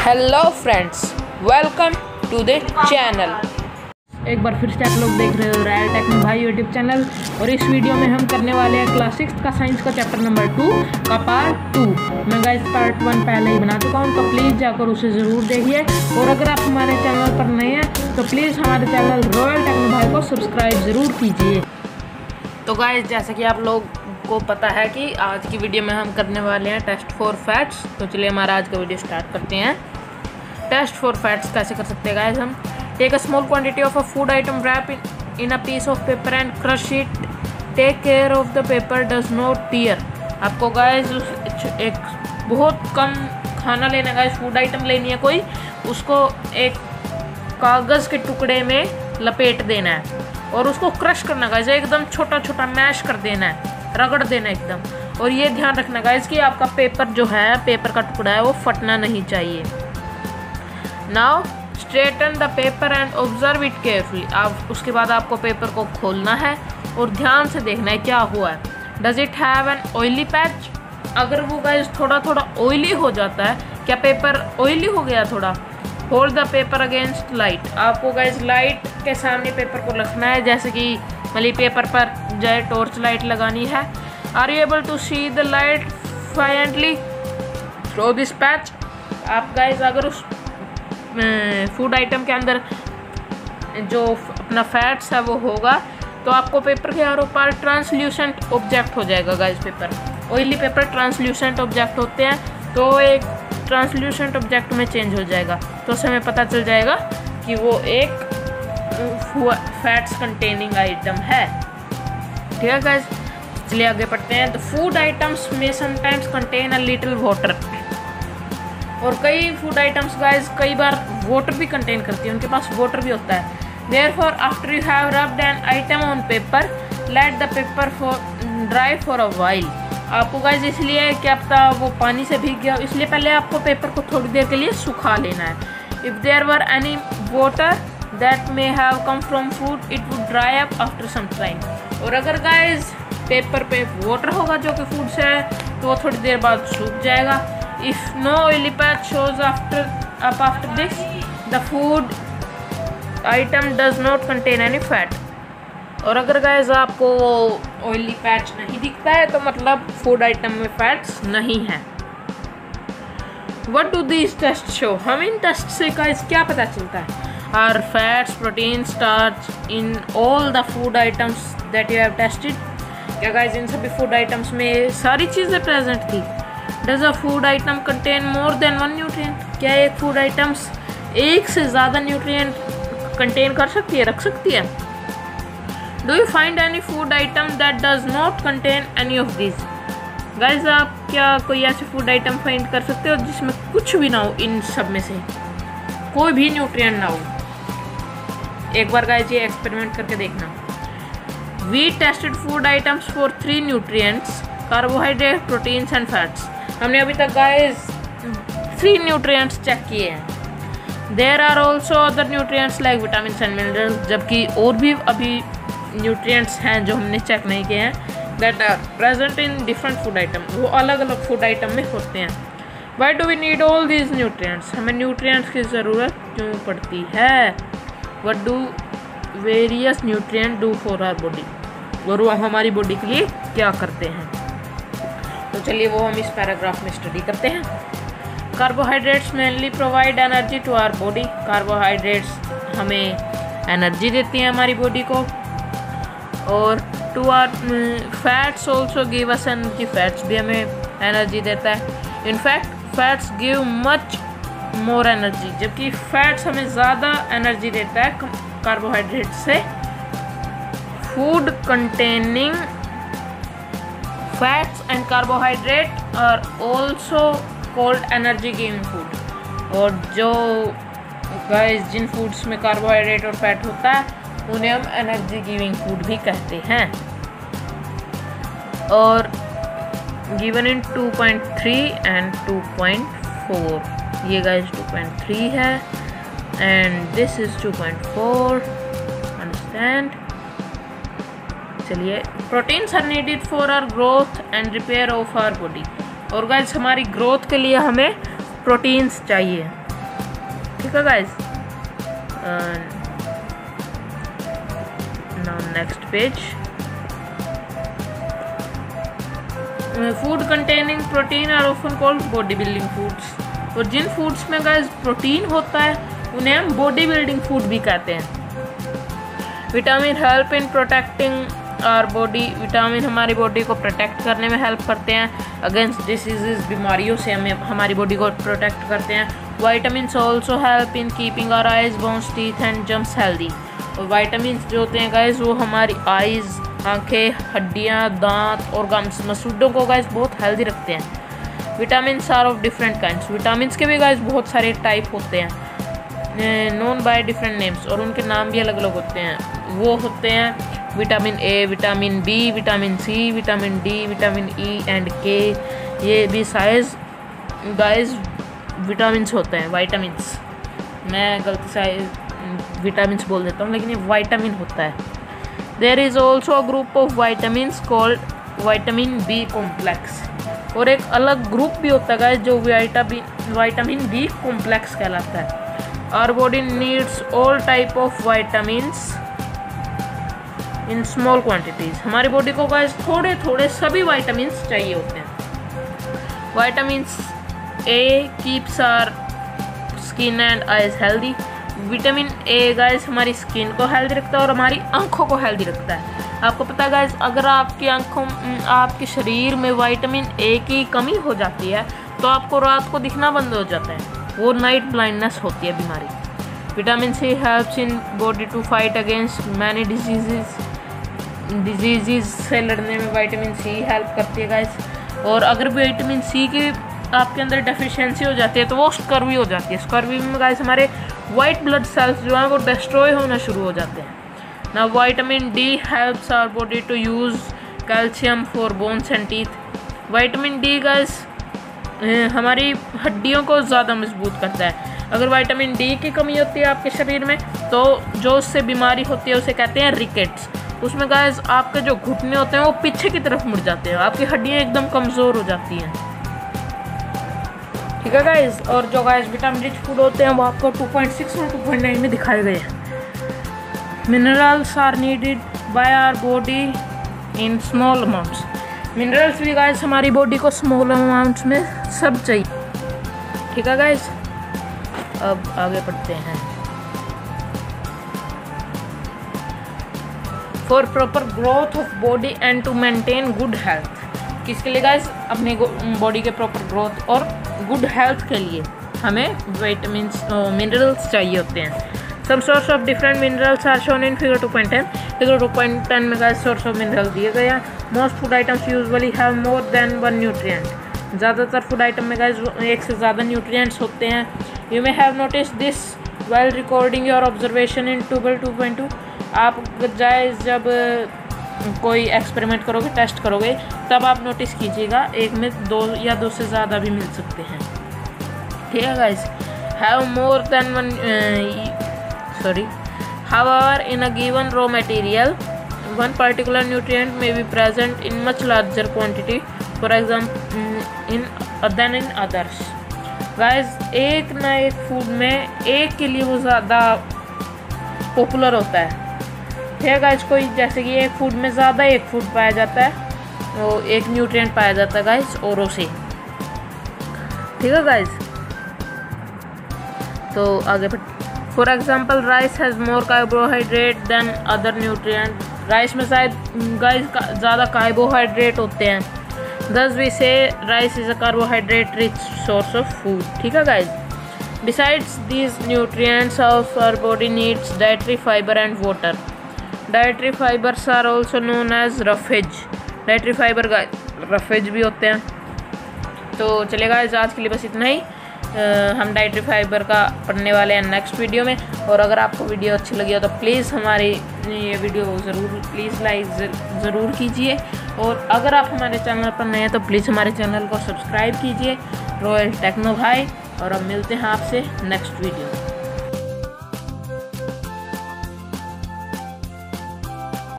Hello friends welcome to the channel एक बार फिर से आप लोग देख रहे हो रॉयल टेक में भाई यूट्यूब चैनल और इस वीडियो में हम करने वाले हैं क्लास सिक्स का साइंस का चैप्टर नंबर टू का पार्ट टू मैं गाइस पार्ट वन पहले ही बना चुका हूँ तो प्लीज़ जाकर उसे ज़रूर देखिए। और अगर आप हमारे चैनल पर नए हैं तो प्लीज़ हमारे चैनल रॉयल टेक में भाई को सब्सक्राइब ज़रूर कीजिए। तो गाइस जैसा कि आप लोग को पता है कि आज की वीडियो में हम करने वाले हैं टेस्ट फॉर फैट्स तो चलिए हमारा आज का वीडियो स्टार्ट करते हैं। टेस्ट फॉर फैट्स कैसे कर सकते हैं हम take a small quantity of a food item wrap in a piece of paper and crush it take care of the paper does not tear आपको गाइस एक बहुत कम खाना लेना गाइस फ़ूड आइटम लेनी है कोई, उसको एक कागज़ के टुकड़े में लपेट देना है और उसको क्रश करना गाइस एकदम छोटा छोटा मैश कर देना है। रगड़ देना एकदम। और ये ध्यान रखना गाइस कि आपका पेपर जो है पेपर का टुकड़ा है, वो फटना नहीं चाहिए। Now straighten the paper and observe it carefully आप, उसके बाद आपको पेपर को खोलना है और ध्यान से देखना है क्या हुआ है। Does it have an oily patch अगर वो गाइस थोड़ा थोड़ा ऑयली हो जाता है, क्या पेपर ऑयली हो गया थोड़ा? Hold the paper against light आपको गाइस लाइट के सामने पेपर को रखना है, जैसे कि मतलब पेपर पर जो टॉर्च लाइट लगानी है। Are you able to see the light faintly through this patch आप गाइस अगर उस फ़ूड आइटम के अंदर, जो अपना फैट्स है, वो होगा तो आपको पेपर के आरोप ऊपर ट्रांसल्यूसेंट ऑब्जेक्ट हो जाएगा guys paper oily paper translucent object होते हैं तो एक ट्रांसल्यूसेंट ऑब्जेक्ट में चेंज हो जाएगा। तो उससे हमें पता चल जाएगा कि वो एक फैट्स कंटेनिंग आइटम है। ठीक है गाइस चलिए आगे पढ़ते हैं। द फ़ूड आइटम्स में sometimes contain a little water और कई फ़ूड आइटम्स गाइस कई बार वाटर भी कंटेन करती है। उनके पास वाटर भी होता है। Therefore after you have rubbed an item on paper let the paper for dry for a while आपको गाइज़ इसलिए क्या पता वो पानी से भीग गया। इसलिए पहले आपको पेपर को थोड़ी देर के लिए सुखा लेना है। If there were any water that may have come from food it would dry up after some time और अगर गाइज़ पेपर पे वाटर होगा जो कि फ़ूड से है तो वो थोड़ी देर बाद सूख जाएगा। If no oily patch shows after up after this the food item does not contain any fat और अगर गाइज़ आपको ऑयली पैच नहीं दिखता है तो मतलब फ़ूड आइटम में फैट्स नहीं है। What do this test show हम इन टेस्ट से गाइज़ क्या पता चलता है? Are fats protein starch in all the food items that you have tested क्या गाइज़ इन सभी फ़ूड आइटम्स में सारी चीज़ें प्रेजेंट थी। Does a food item contain more than one nutrient क्या एक फ़ूड आइटम्स एक से ज़्यादा न्यूट्रिएंट कंटेन कर सकती है, रख सकती है? Do you find any food item that does not contain any of this guys आप क्या कोई ऐसे फ़ूड आइटम फाइंड कर सकते हो जिसमें कुछ भी ना हो इन सब में से? कोई भी न्यूट्रिएंट ना हो। एक बार गाइज़ ये एक्सपेरिमेंट करके देखना। We tested food items for three nutrients carbohydrate proteins and fats हमने अभी तक गाइज़ थ्री न्यूट्रिएंट्स चेक किए हैं। There are also other nutrients like vitamin and minerals जबकि और भी अभी न्यूट्रिएंट्स हैं जो हमने चेक नहीं किए हैं। That are present in different food item वो अलग अलग फ़ूड आइटम में होते हैं। Why do we need all these nutrients हमें न्यूट्रिएंट्स की ज़रूरत क्यों पड़ती है? What do various nutrient do for our body और वो हमारी बॉडी के लिए क्या करते हैं? तो चलिए वो हम इस पैराग्राफ में स्टडी करते हैं। Carbohydrates mainly provide energy to our body carbohydrates हमें एनर्जी देती हैं हमारी बॉडी को। और to our fats also give us energy fats भी हमें एनर्जी देता है। In fact fats give much more energy जबकि फैट्स हमें ज़्यादा एनर्जी देता है कार्बोहाइड्रेट से। Food containing fats and carbohydrate are also called energy giving food और जो गाइस जिन फूड्स में कार्बोहाइड्रेट और फैट होता है, उन्हें हम एनर्जी गिविंग फ़ूड भी कहते हैं। और गिवन इन 2.3 एंड 2.4 ये गाइस 2.3 है। एंड दिस इज़ 2.4 अंडरस्टैंड चलिए। Proteins are needed for our growth and repair of our body और गाइस हमारी ग्रोथ के लिए हमें प्रोटीन्स चाहिए। ठीक है now next page food containing protein are often called body building foods और जिन फूड्स में गाइस प्रोटीन होता है, उन्हें हम बॉडी बिल्डिंग फ़ूड भी कहते हैं। Vitamin help in protecting our body vitamin हमारी बॉडी को प्रोटेक्ट करने में हेल्प करते हैं। अगेंस्ट डिसीजेज बीमारियों से हमें, हमारी बॉडी को प्रोटेक्ट करते हैं। Vitamin also help in keeping our eyes bones teeth and gums healthy और वाइटामिन जो होते हैं गाइज़ वो हमारी आइज़ आँखें, हड्डियाँ, दांत और गम्स मसूडों को गाइज़ बहुत हेल्दी रखते हैं। Vitamin are of different kind vitamin के भी गाइज़ बहुत सारे टाइप होते हैं। नोन बाय डिफरेंट नेम्स और उनके नाम भी अलग अलग होते हैं। वो होते हैं vitamin A vitamin B vitamin C vitamin D vitamin E and K ये भी साइज़ गाइज़ विटामिन होते हैं वाइटामिन मैं गलती से विटामिन बोल देता हूँ, लेकिन ये वाइटामिन होता है. There is also a group of vitamin called vitamin B complex और एक अलग ग्रुप भी होता है जो वाइटामिन वाइटामिन बी कॉम्प्लेक्स कहलाता है. Our body needs all type of vitamin in small quantities हमारी बॉडी को गाइस थोड़े थोड़े सभी वाइटामिन चाहिए होते हैं। Vitamin A keeps our skin and eyes healthy vitamin A guys हमारी स्किन को हेल्दी रखता है और हमारी आँखों को हेल्दी रखता है। आपको पता है गाइस अगर आपकी आँखों आपके शरीर में विटामिन ए की कमी हो जाती है तो आपको रात को दिखना बंद हो जाता है। वो नाइट ब्लाइंडनेस होती है बीमारी। Vitamin C helps in body to fight against many diseases disease से लड़ने में विटामिन सी हेल्प करती है गाइस और अगर विटामिन सी की आपके अंदर डेफिशिएंसी हो जाती है तो वो स्कर्वी हो जाती है. स्कर्वी में गाइस हमारे वाइट ब्लड सेल्स जो हैं, वो डिस्ट्रॉय होना शुरू हो जाते हैं. ना vitamin D helps our body to use calcium for bones and teeth vitamin D guys हमारी हड्डियों को ज़्यादा मज़बूत करता है. अगर विटामिन डी की कमी होती है आपके शरीर में तो जो उससे बीमारी होती है, उसे कहते हैं रिकेट्स उसमें गाइस आपके जो घुटने होते हैं, वो पीछे की तरफ़ मुड़ जाते हैं। आपकी हड्डियाँ एकदम कमज़ोर हो जाती हैं। ठीक है गाइज़ और जो गाइस विटामिन रिच फ़ूड होते हैं, वो आपको 2.6 और 2.9 में दिखाए गए हैं। Minerals are needed by our body in small amounts minerals भी गाइस हमारी बॉडी को स्मॉल अमाउंट्स में सब चाहिए। ठीक है गाइज़ अब आगे बढ़ते हैं। For proper growth of body and to maintain good health किसके लिए गाइस अपने बॉडी के प्रॉपर ग्रोथ और गुड हेल्थ के लिए हमें विटामिन मिनरल्स चाहिए होते हैं। Some source of different minerals are shown in figure two point ten figure two point ten में गाइस सोर्स ऑफ़ मिनरल दिए गए हैं। Most food items usually have more than one nutrient ज़्यादातर food item में guys एक से ज़्यादा nutrients होते हैं। You may have notice this well recording your observation in table two point two आप जाए जब कोई एक्सपेरिमेंट करोगे टेस्ट करोगे, तब आप नोटिस कीजिएगा, एक में दो या दो से ज़्यादा भी मिल सकते हैं। ठीक है guys have more than one sorry how are in a given raw material one particular nutrient may be present in much larger quantity for example in than in others guys एक ना एक फ़ूड में एक के लिए वो ज़्यादा popular होता है। है गाइज़ कोई जैसे कि एक फ़ूड में ज़्यादा एक फ़ूड पाया जाता है तो एक न्यूट्रिएंट पाया जाता है गाइज़ और से। ठीक है गाइज़ तो आगे for example rice has more carbohydrate than other nutrient rice में शायद गाइस ज़्यादा कार्बोहाइड्रेट होते हैं। Thus we see rice is a carbohydrate rich source of food ठीक है guys besides these nutrients of our body needs dietary fibre and water dietary fibres are also known as roughage dietary fibre का roughage भी होते हैं। तो चलेगा आज के लिए बस इतना ही। हम डाइट्री फाइबर का पढ़ने वाले हैं नेक्स्ट वीडियो में। और अगर आपको वीडियो अच्छी लगी हो तो प्लीज़ हमारी ये वीडियो ज़रूर प्लीज़ लाइक ज़रूर कीजिए। और अगर आप हमारे चैनल पर नए हैं तो प्लीज़ हमारे चैनल को सब्सक्राइब कीजिए। रॉयल टेक्नो भाई, और अब मिलते हैं आपसे नेक्स्ट वीडियो